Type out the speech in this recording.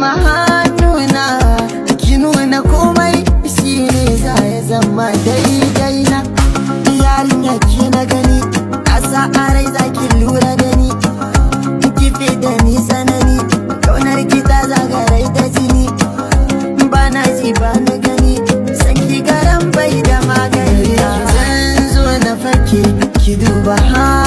zama hannuna. Ki nuna komai shi ne za ya zama daidai na. Yarinya ki na gani na a rai za ki lura da ni. Kife da ni sanani ƙaunar ki ta zagarai da jini. Ba na ji ba na gani sanki garan bai da magani. Zan zo na fake ki duba halin